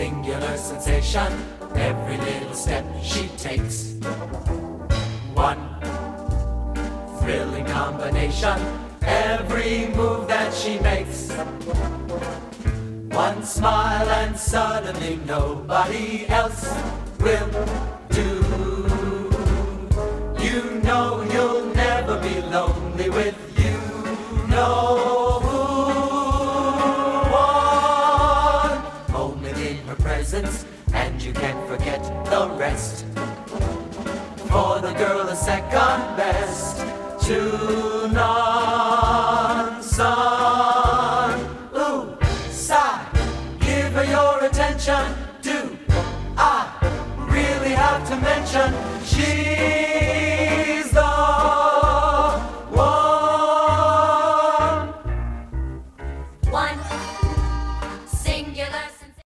singular sensation. Every little step she takes. One thrilling combination. Every move that she makes. One smile and suddenly nobody else will do. You know you'll never be lonely with you. No presence, and you can't forget the rest. For the girl, a second best to none. Son, ooh, sigh, give her your attention. Do I really have to mention she's